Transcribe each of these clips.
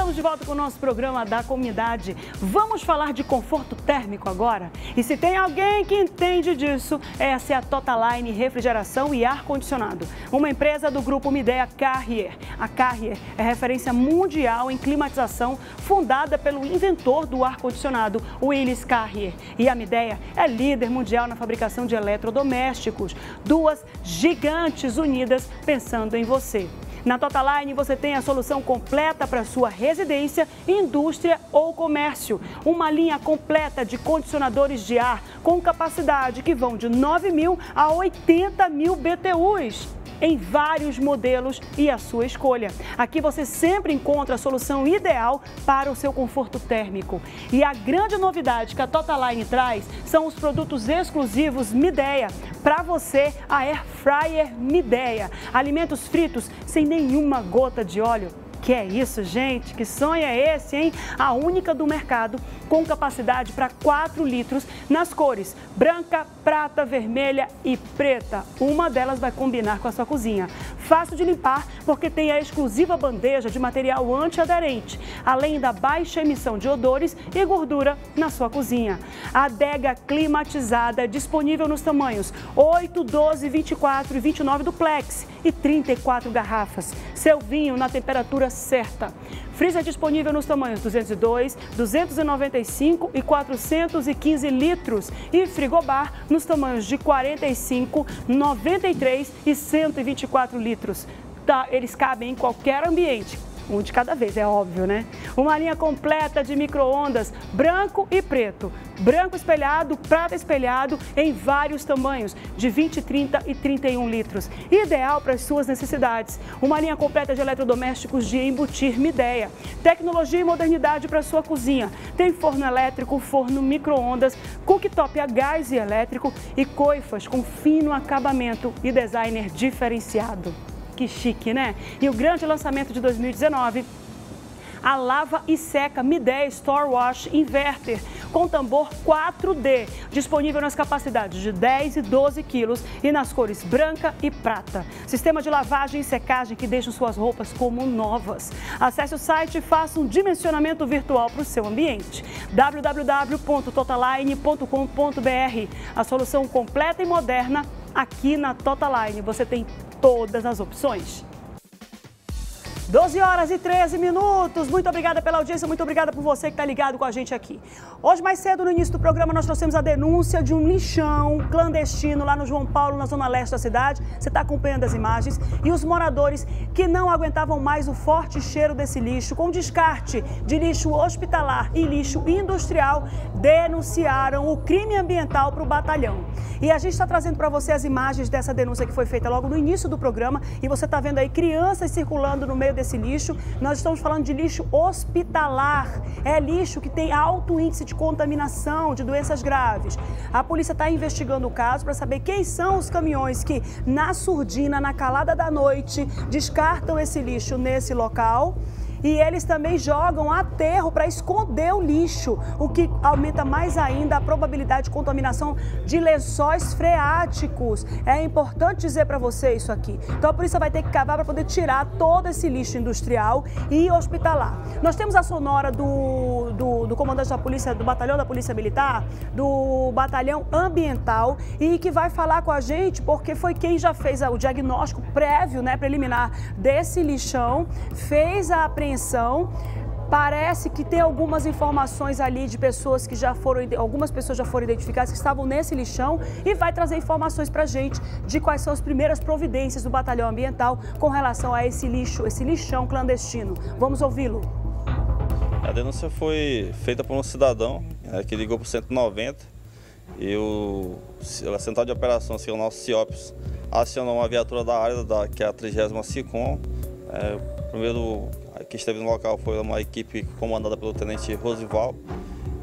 estamos de volta com o nosso programa da comunidade. Vamos falar de conforto térmico agora? E se tem alguém que entende disso, essa é a Totaline Refrigeração e Ar-Condicionado, uma empresa do grupo Midea Carrier. A Carrier é referência mundial em climatização, fundada pelo inventor do ar-condicionado, Willis Carrier. E a Midea é líder mundial na fabricação de eletrodomésticos, duas gigantes unidas pensando em você. Na Totaline você tem a solução completa para sua residência, indústria ou comércio. Uma linha completa de condicionadores de ar com capacidade que vão de 9 mil a 80 mil BTUs em vários modelos e a sua escolha. Aqui você sempre encontra a solução ideal para o seu conforto térmico. E a grande novidade que a Totaline traz são os produtos exclusivos Mideia. Para você, a Air Fryer Mideia. Alimentos fritos sem nenhuma gota de óleo que é isso, gente? Que sonho é esse, hein? A única do mercado com capacidade para 4 litros nas cores branca, prata, vermelha e preta. Uma delas vai combinar com a sua cozinha. Fácil de limpar porque tem a exclusiva bandeja de material antiaderente, além da baixa emissão de odores e gordura na sua cozinha. A adega climatizada disponível nos tamanhos 8, 12, 24 e 29 duplex e 34 garrafas. Seu vinho na temperatura certa. Freezer disponível nos tamanhos 202, 295 e 415 litros. E frigobar nos tamanhos de 45, 93 e 124 litros. Tá, eles cabem em qualquer ambiente um de cada vez, é óbvio, né? Uma linha completa de micro-ondas, branco e preto. Branco espelhado, prata espelhado, em vários tamanhos, de 20, 30 e 31 litros. Ideal para as suas necessidades. Uma linha completa de eletrodomésticos de embutir Mideia. Tecnologia e modernidade para sua cozinha. Tem forno elétrico, forno micro-ondas, cooktop a gás e elétrico e coifas com fino acabamento e designer diferenciado que chique, né? E o grande lançamento de 2019 a lava e seca Midea Store Wash Inverter com tambor 4D, disponível nas capacidades de 10 e 12 quilos e nas cores branca e prata. Sistema de lavagem e secagem que deixa suas roupas como novas. Acesse o site e faça um dimensionamento virtual para o seu ambiente. www.totaline.com.br A solução completa e moderna aqui na Totaline. Você tem todas as opções. 12 horas e 13 minutos. Muito obrigada pela audiência, muito obrigada por você que está ligado com a gente aqui. Hoje, mais cedo, no início do programa, nós trouxemos a denúncia de um lixão clandestino lá no João Paulo, na zona leste da cidade. Você está acompanhando as imagens. E os moradores que não aguentavam mais o forte cheiro desse lixo, com descarte de lixo hospitalar e lixo industrial, denunciaram o crime ambiental para o batalhão. E a gente está trazendo para você as imagens dessa denúncia que foi feita logo no início do programa. E você está vendo aí crianças circulando no meio desse lixo. Nós estamos falando de lixo hospitalar. É lixo que tem alto índice de contaminação, de doenças graves. A polícia está investigando o caso para saber quem são os caminhões que, na surdina, na calada da noite, descartam esse lixo nesse local e eles também jogam aterro para esconder o lixo, o que aumenta mais ainda a probabilidade de contaminação de lençóis freáticos. É importante dizer para você isso aqui. Então a polícia vai ter que cavar para poder tirar todo esse lixo industrial e hospitalar. Nós temos a sonora do, do, do comandante da polícia, do batalhão da Polícia Militar, do batalhão ambiental, e que vai falar com a gente porque foi quem já fez o diagnóstico prévio, né, preliminar desse lixão, fez a apreensão apreensão. Parece que tem algumas informações ali de pessoas que já foram, algumas pessoas já foram identificadas que estavam nesse lixão e vai trazer informações para gente de quais são as primeiras providências do Batalhão Ambiental com relação a esse lixo, esse lixão clandestino. Vamos ouvi-lo. A denúncia foi feita por um cidadão é, que ligou para o 190 e o, a central de operações, assim, o nosso CIOPS, acionou uma viatura da área, da, que é a 30 SICOM. É, primeiro que esteve no local foi uma equipe comandada pelo tenente Rosival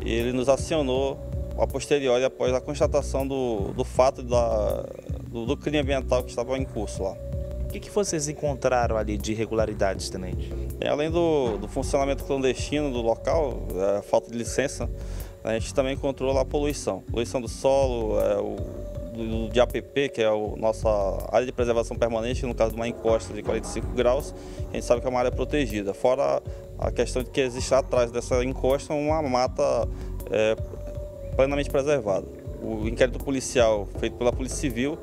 e ele nos acionou a posteriori após a constatação do, do fato da, do, do, crime ambiental que estava em curso lá. O que, que vocês encontraram ali de irregularidades, tenente? Além do, do, funcionamento clandestino do local, é, falta de licença, a gente também encontrou lá a poluição. Poluição do solo, é, o, do, de APP, que é a nossa área de preservação permanente, no caso de uma encosta de 45 graus, a gente sabe que é uma área protegida. Fora a questão de que existe atrás dessa encosta uma mata é, plenamente preservada. O inquérito policial feito pela Polícia Civil,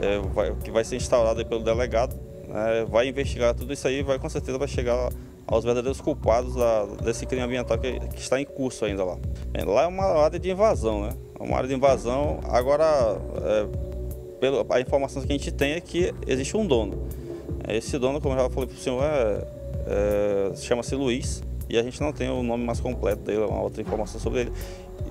é, vai, que vai ser instaurado pelo delegado, é, vai investigar tudo isso aí e vai com certeza vai chegar aos verdadeiros culpados da, desse crime ambiental que, que, está em curso ainda lá. É, lá é uma área de invasão, né? É uma área de invasão. Agora, é, pelo, a informação que a gente tem é que existe um dono. Esse dono, como eu já falei para o senhor, é, é, chama-se Luiz e a gente não tem o nome mais completo dele, uma outra informação sobre ele.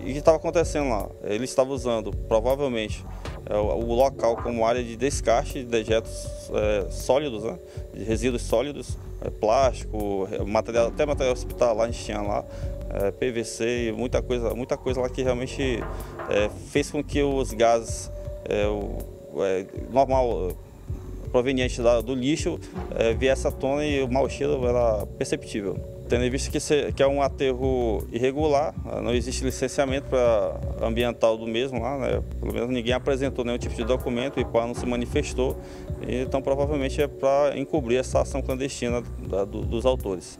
E o que estava acontecendo lá? Ele estava usando, provavelmente, é, o local como área de descarte de dejetos é, sólidos, né? de resíduos sólidos, é, plástico, material, até material hospitalar a gente tinha lá, é, PVC, muita coisa, muita coisa lá que realmente é, fez com que os gases é, o, normal provenientes do lixo viesse à tona e o mau cheiro era perceptível tendo em vista que, se, que, é um aterro irregular, não existe licenciamento para ambiental do mesmo lá, né? pelo menos ninguém apresentou nenhum tipo de documento, o não se manifestou, então provavelmente é para encobrir essa ação clandestina da, do, dos autores.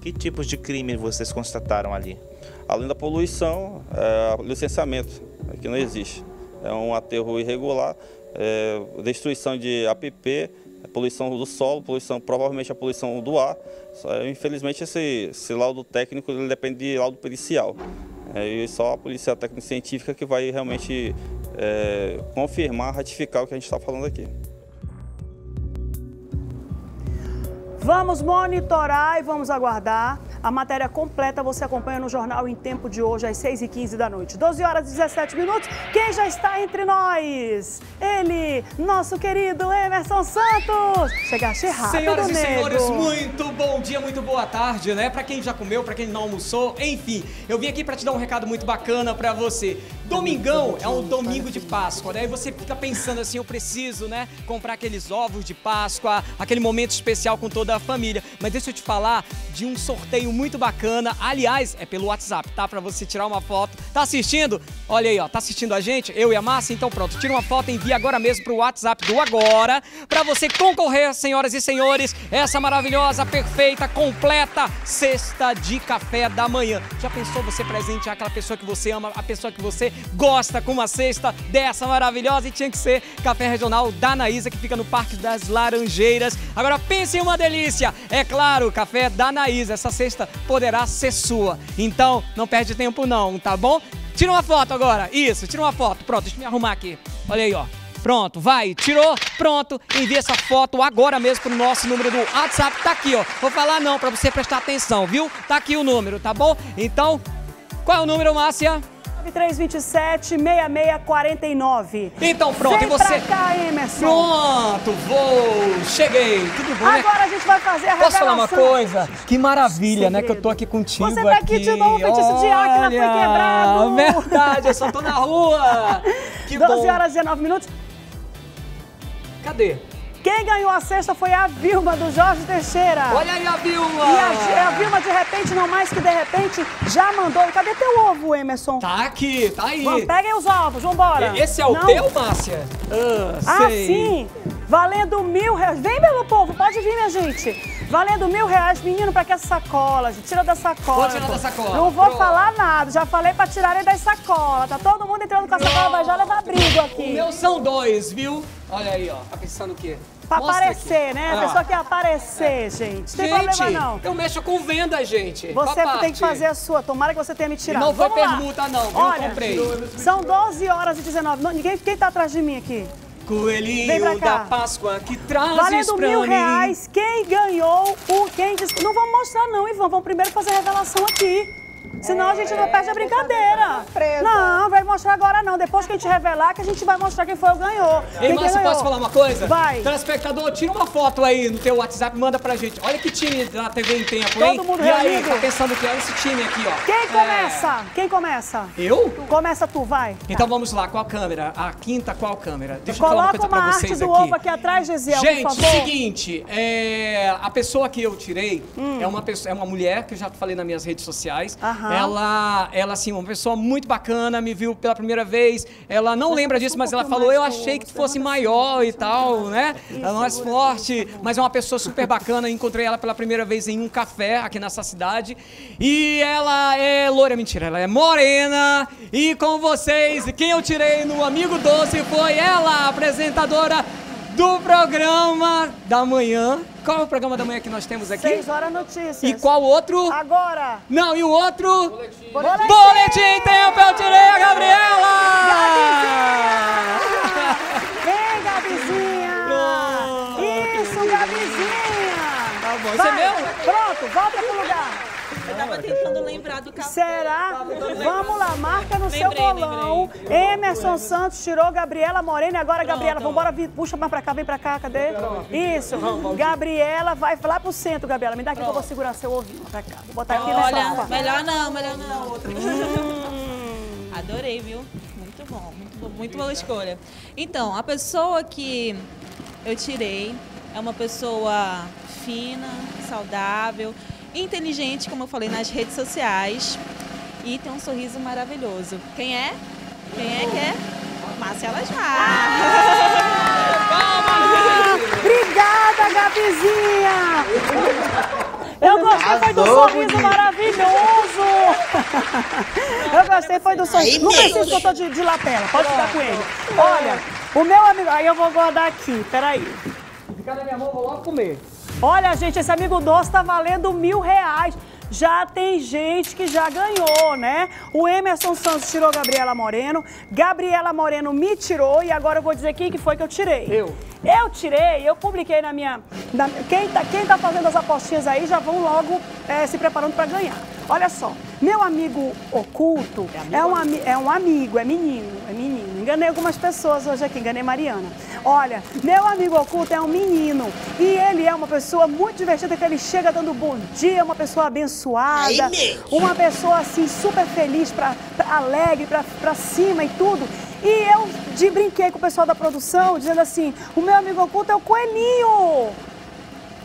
Que tipos de crime vocês constataram ali? Além da poluição, é, licenciamento, que não existe. É um aterro irregular, é, destruição de APP, poluição do solo, poluição, provavelmente a poluição do ar. Infelizmente esse, esse laudo técnico ele depende de laudo pericial. É, e só a polícia técnica científica que vai realmente é, confirmar, ratificar o que a gente está falando aqui. Vamos monitorar e vamos aguardar a matéria completa você acompanha no Jornal em Tempo de hoje, às 6h15 da noite. 12 horas e 17 minutos. Quem já está entre nós? Ele, nosso querido Emerson Santos. Chegaste rápido, Senhoras nego. e senhores, muito bom dia, muito boa tarde, né? Para quem já comeu, para quem não almoçou, enfim. Eu vim aqui para te dar um recado muito bacana para você. Domingão é um domingo de Páscoa, né? E você fica pensando assim, eu preciso, né, comprar aqueles ovos de Páscoa, aquele momento especial com toda a família. Mas deixa eu te falar de um sorteio muito bacana. Aliás, é pelo WhatsApp, tá? Para você tirar uma foto. Tá assistindo? Olha aí, ó, tá assistindo a gente? Eu e a Márcia? Então pronto, tira uma foto e envia agora mesmo pro WhatsApp do Agora, para você concorrer, senhoras e senhores, essa maravilhosa, perfeita, completa cesta de café da manhã. Já pensou você presentear aquela pessoa que você ama, a pessoa que você gosta com uma cesta dessa maravilhosa e tinha que ser café regional da Naísa, que fica no Parque das Laranjeiras. Agora pense em uma delícia, é claro, café da Naísa, essa cesta poderá ser sua. Então, não perde tempo não, tá bom? Tira uma foto agora. Isso, tira uma foto. Pronto, deixa eu me arrumar aqui. Olha aí, ó. Pronto, vai, tirou, pronto, envia essa foto agora mesmo pro nosso número do WhatsApp, tá aqui, ó. Vou falar não para você prestar atenção, viu? Tá aqui o número, tá bom? Então, qual é o número, Márcia? 9327 6649. Então pronto, Vem e você? Pra cá, Emerson. Pronto, vou, cheguei. Tudo bom, né? Agora a gente vai fazer a Posso revelação. falar uma coisa? Que maravilha, né? Que eu tô aqui contigo. Você tá aqui de novo, feitiço de Áquila foi quebrado. Verdade, eu só tô na rua. Que 12 bom. horas e 19 minutos. Cadê? Quem ganhou a sexta foi a Vilma, do Jorge Teixeira. Olha aí a Vilma. E a, a Vilma, de repente, não mais que de repente, já mandou. Cadê teu ovo, Emerson? Tá aqui, tá aí. Vamos, peguem os ovos, vambora. Esse é o Não. teu, Márcia? Ah, Ah, sim. Valendo mil reais. Vem, meu povo, pode vir, minha gente. Valendo mil reais, menino, pra que essa sacola? gente? Tira da sacola. Vou tirar da sacola, Não vou pronto. falar nada, já falei pra tirarem das sacolas. Tá todo mundo entrando com a sacola, vai já levar brigo O aqui. meu são dois, viu? Olha aí, ó. Tá pensando o quê? Pra Mostra aparecer, aqui. né? Ah. A pessoa quer aparecer, gente. Tem gente, problema não. eu mexo com venda, gente. Você tem que fazer a sua. Tomara que você tenha me tirado. não foi Vamos lá. permuta, não, viu? Olha, comprei. São 12 horas e 19. Não, ninguém, quem tá atrás de mim aqui? Coelhinho da Páscoa que trazes Valendo pra mil mim. reais. Quem ganhou o. Quem disse. Não vamos mostrar, não, Ivan. Vamos primeiro fazer a revelação aqui. Senão a gente não perde a brincadeira. Não, vai mostrar agora não. Depois que a gente revelar, que a gente vai mostrar quem foi o ganhou. Ei, ganhou. posso falar uma coisa? Vai. Telespectador, tira uma foto aí no teu WhatsApp e manda pra gente. Olha que time da TV em tempo, Todo hein? mundo e aí, tá pensando que olha esse time aqui, ó. Quem É. começa? Quem começa? Eu? Começa tu, vai. Então vamos lá, qual câmera? A quinta, qual câmera? Deixa eu falar uma Coloca coisa uma pra arte vocês do aqui. ovo aqui atrás, Gesiel, Gente, por favor. seguinte, é, a pessoa que eu tirei Hum. é, uma pessoa, é uma mulher, que eu já falei nas minhas redes sociais. Aham. Ela, ela, assim, uma pessoa muito bacana, me viu pela primeira vez. Ela não lembra disso, mas ela falou: Eu achei que tu fosse maior e tal, né? Ela não é forte, mas é uma pessoa super bacana. Encontrei ela pela primeira vez em um café aqui nessa cidade. E ela é loira, mentira, ela é morena. E com vocês, quem eu tirei no Amigo Doce foi ela, apresentadora do programa da manhã. Qual é o programa da manhã que nós temos aqui? Seis horas notícias. E qual outro? Agora. Não, e o outro? Boletim. Boletim Tempo, eu tirei a Gabriela! Vem, Gabizinha! Isso, Gabizinha! Tá bom, você Vai. mesmo? Pronto, volta pro lugar. Eu tava tentando lembrar do café. Será? Vamos lá, marca no seu Lembrei, bolão. Emerson Santos tirou Gabriela Moreno. E agora, Gabriela, Pronto. vambora, vi- puxa mais pra cá, vem pra cá, cadê? Isso. Gabriela, vai lá pro centro, Gabriela. Me dá aqui que eu vou segurar seu ouvido pra cá. Vou botar aqui nessa Olha, alfa. melhor não, melhor não. Outra. Hum. Adorei, viu? Muito bom, muito, bom, muito boa escolha. Então, a pessoa que eu tirei é uma pessoa fina, saudável, inteligente, como eu falei nas redes sociais, e tem um sorriso maravilhoso. Quem é? Quem é que é? Márcia Lasmar. Obrigada, Gabizinha! Eu gostei foi do sorriso maravilhoso! Eu gostei foi do sorriso. Não precisa que eu tô de, de lapela, pode ficar com ele. Olha, o meu amigo. Aí eu vou guardar aqui, peraí. Ficar na minha mão, vou logo comer. Olha, gente, esse amigo doce tá valendo mil reais. Já tem gente que já ganhou, né? O Emerson Santos tirou Gabriela Moreno, Gabriela Moreno me tirou e agora eu vou dizer quem que foi que eu tirei. Eu. Eu tirei, eu publiquei na minha. na- quem, tá, quem tá fazendo as apostinhas aí já vão logo eh, se preparando para ganhar. Olha só, meu amigo oculto é, um, ami- é um amigo, é menino, é menino. Enganei algumas pessoas hoje aqui, enganei Mariana. Olha, meu amigo oculto é um menino e ele é uma pessoa muito divertida que ele chega dando bom dia, uma pessoa abençoada, uma pessoa assim super feliz, pra, pra- alegre, pra, pra cima e tudo. E eu de brinquei com o pessoal da produção, dizendo assim: o meu amigo oculto é o coelhinho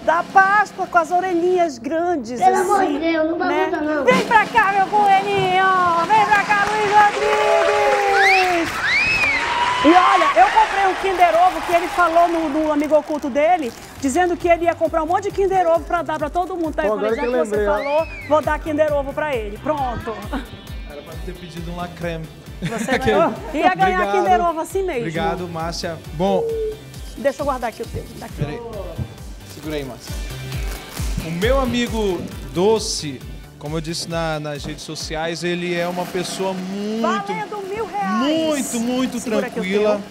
da Páscoa com as orelhinhas grandes. Pelo assim, amor de Deus, não né? bagunça não. Vem pra cá, meu coelhinho! Vem pra cá, Luiz Rodrigues! E olha, eu comprei um Kinder Ovo que ele falou no, no amigo oculto dele, dizendo que ele ia comprar um monte de Kinder Ovo pra dar pra todo mundo. Tá? Eu falei, já que eu você lembrei, ó. falou, vou dar Kinder Ovo pra ele. Pronto. Era pra ter pedido um lacreme. Você ganhou. Ia ganhar Obrigado. Kinder Ovo assim mesmo. Obrigado, Márcia. Bom, Deixa eu guardar aqui o teu. Daqui. peraí. Segura aí, Márcia. O meu amigo Doce, como eu disse na- nas redes sociais, ele é uma pessoa muito, Valendo mil reais. muito, muito Segura tranquila.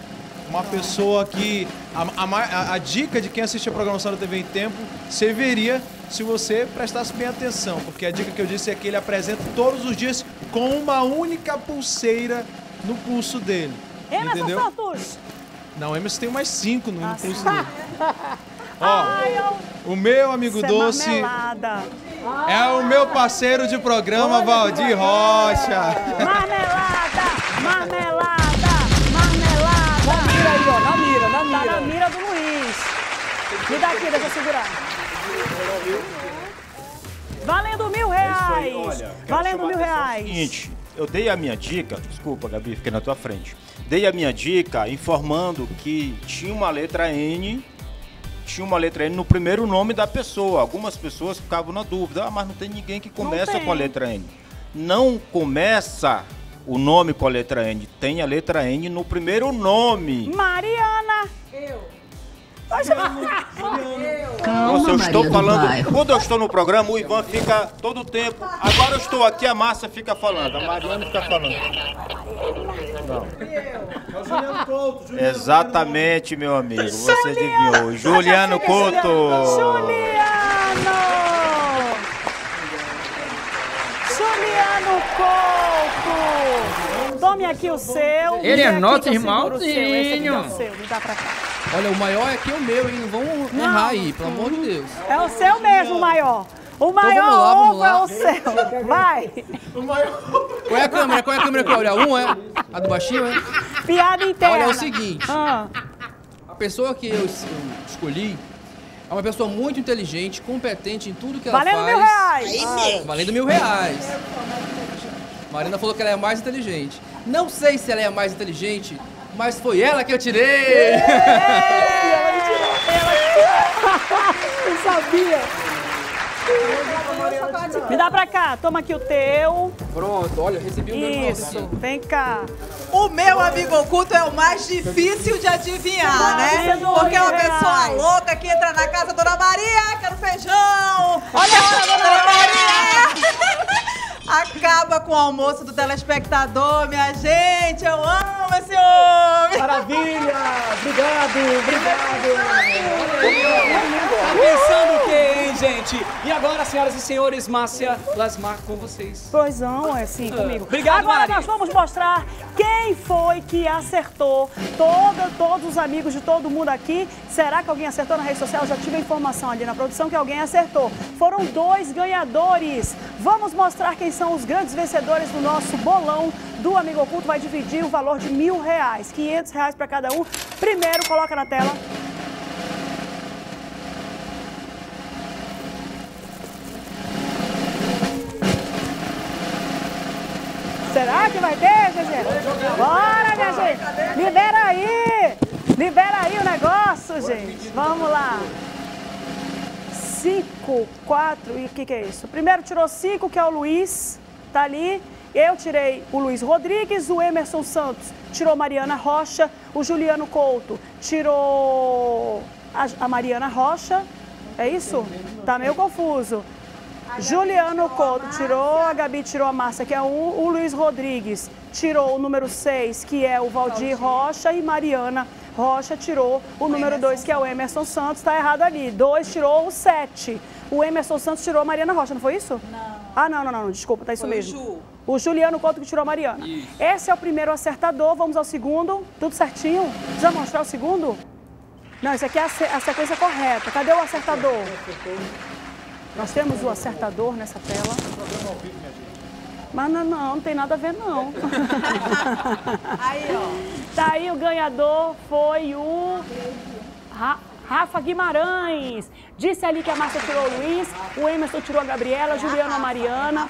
Uma pessoa que. A, a a- dica de quem assiste a programação da TV em Tempo serviria se você prestasse bem atenção. Porque a dica que eu disse é que ele apresenta todos os dias com uma única pulseira no pulso dele. Emerson entendeu? Santos. Não, Emerson tem mais cinco no Ah, pulso dele. Ó, Ai, eu... o meu amigo é doce marmelada. é o meu parceiro de programa, Valdir Rocha. Marmelada, marmelada, marmelada. Mira aí, ó, na mira, na Tá na mira. mira do Luiz. Me dá aqui, deixa eu segurar. Valendo mil reais. olha, quero Valendo mil reais. Seguinte, eu dei a minha dica, desculpa, Gabi, fiquei na tua frente. Dei a minha dica informando que tinha uma letra N, tinha uma letra N no primeiro nome da pessoa. Algumas pessoas ficavam na dúvida, ah, mas não tem ninguém que começa com a letra N. Não começa o nome com a letra N, tem a letra N no primeiro nome. Mariana. Nossa, eu estou falando, quando eu estou no programa, o Ivan fica todo o tempo. Agora eu estou aqui, a Márcia fica falando, a Mariana fica falando. Exatamente, meu amigo. Você adivinhou. Juliano Couto. Juliano. Juliano Couto. Tome aqui o seu. Ele é aqui nosso o aqui é irmãozinho. o pra cá. Olha, o maior é que o meu, hein? Não vamos errar aí, pelo amor de Deus. É o seu mesmo, maior. O maior Então lá, ovo é o seu. Vai. Qual é a câmera? Qual é a câmera que olha? Um é? A do baixinho, é? Piada interna. Olha, é o seguinte. Ah, A pessoa que eu escolhi é uma pessoa muito inteligente, competente em tudo que ela valendo faz. mil reais. Valendo mil reais. Marina falou que ela é a mais inteligente. Não sei se ela é a mais inteligente, mas foi ela que eu tirei. Eu sabia. Me dá pra cá, toma aqui o teu. Pronto, olha, recebi o meu Isso, vem cá. O meu amigo oculto é o mais difícil de adivinhar, né? Porque é uma pessoa louca que entra na casa Dona Maria, quero feijão. Olha a Dona Maria. Acaba com o almoço do telespectador, minha gente. Eu amo esse homem. Maravilha! Obrigado, obrigado! Tá pensando o quê, hein, gente? E agora, senhoras e senhores, Márcia Lasmar com vocês. Pois não, é assim comigo. Obrigado, Agora Mari. nós vamos mostrar quem foi que acertou. Toda, todos os amigos de todo mundo aqui. Será que alguém acertou na rede social? Eu já tive a informação ali na produção que alguém acertou. Foram dois ganhadores. Vamos mostrar quem são os grandes vencedores do nosso bolão do Amigo Oculto. Vai dividir o valor de mil reais, 500 reais para cada um. Primeiro, coloca na tela. Será que vai ter, GG? Bora, minha gente! Libera aí! Libera aí o negócio, gente! Vamos lá! Cinco, quatro, e o que, que é isso? Primeiro tirou cinco, que é o Luiz, tá ali. Eu tirei o Luiz Rodrigues, o Emerson Santos tirou Mariana Rocha, o Juliano Couto tirou a, a Mariana Rocha. É isso? Tá meio confuso. Juliano Couto tirou, a Gabi tirou a Márcia, que é um, o Luiz Rodrigues tirou o número 6, que é o Valdir Rocha, e Mariana Rocha tirou o número 2, que é o Emerson Santos, tá errado ali. 2 tirou o 7. O Emerson Santos tirou a Mariana Rocha, não foi isso? Não. Ah, não, não, não, desculpa, tá isso Foi o mesmo. Ju. O Juliano Couto que tirou a Mariana. Esse é o primeiro acertador, vamos ao segundo. Tudo certinho? Precisa mostrar o segundo? Não, isso aqui é a, se- a sequência correta. Cadê o acertador? Nós temos o acertador nessa tela. Mas não, não, não tem nada a ver não. Aí, ó. Tá aí o ganhador foi o Ra- Rafa Guimarães. Disse ali que a Márcia tirou o Luiz, o Emerson tirou a Gabriela, Juliana a Mariana,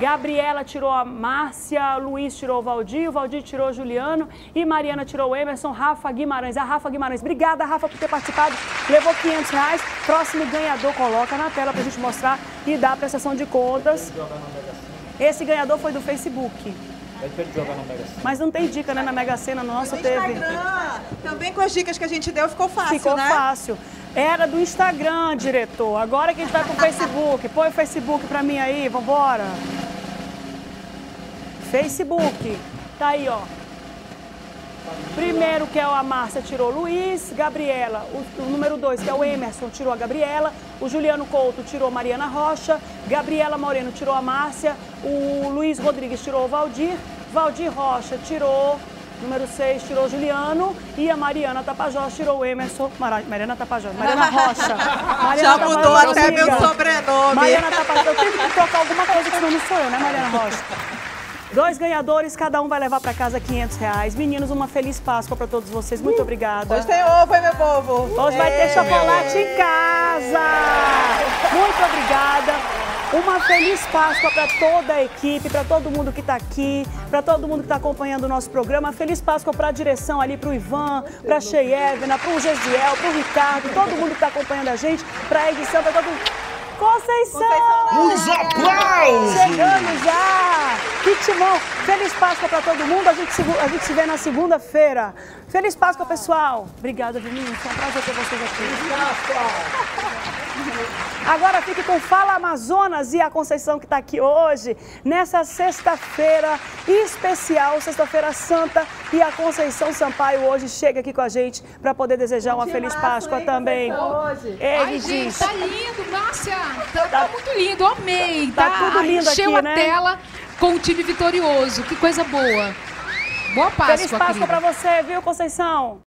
Gabriela tirou a Márcia, Luiz tirou o Valdir, o Valdir tirou o Juliano e Mariana tirou o Emerson, Rafa Guimarães. A Rafa Guimarães, obrigada Rafa por ter participado, levou 500 reais. Próximo ganhador, coloca na tela pra gente mostrar e dar a prestação de contas. Esse ganhador foi do Facebook. Mas não tem dica, né? Na Mega Sena nossa No teve. Instagram, também com as dicas que a gente deu, ficou fácil, Ficou né? fácil. Era do Instagram, diretor. Agora que a gente tá com o Facebook. Põe o Facebook pra mim aí, vambora. Facebook. Tá aí, ó. Primeiro que é a Márcia tirou o Luiz, Gabriela, o, o número dois que é o Emerson tirou a Gabriela, o Juliano Couto tirou a Mariana Rocha, Gabriela Moreno tirou a Márcia, o Luiz Rodrigues tirou o Valdir, Valdir Rocha tirou, número 6 tirou o Juliano e a Mariana Tapajós tirou o Emerson, Mara- Mariana Tapajós, Mariana Rocha. Mariana Já Tapajós, mudou até meu sobrenome. Mariana Tapajós, eu tenho que trocar alguma coisa que não sou eu, né Mariana Rocha? Dois ganhadores, cada um vai levar para casa 500 reais. Meninos, uma feliz Páscoa para todos vocês. Muito obrigada. Hoje tem ovo, hein, meu povo? Hoje vai ter chocolate em casa. Muito obrigada. Uma feliz Páscoa para toda a equipe, para todo mundo que está aqui, para todo mundo que está acompanhando o nosso programa. Feliz Páscoa para a direção ali, para o Ivan, para a Cheyevna, para o Gesiel, para o Ricardo, todo mundo que está acompanhando a gente, para a edição, para todo mundo. Conceição! Os aplausos! Chegamos já! Timão! Feliz Páscoa para todo mundo. A gente, se, a gente se vê na segunda-feira. Feliz Páscoa, pessoal! Obrigada, Vinícius. Foi um prazer ter vocês aqui. Agora fique com Fala Amazonas e a Conceição que está aqui hoje, nessa sexta-feira especial, sexta-feira santa. E a Conceição Sampaio hoje chega aqui com a gente para poder desejar uma feliz Páscoa também. Ei, Ai, gente, tá lindo, Márcia. Tá, tá muito lindo, amei. Tá tudo lindo Encheu aqui, a né? tela com o time vitorioso. Que coisa boa. Boa Páscoa, Feliz Páscoa para você, viu, Conceição?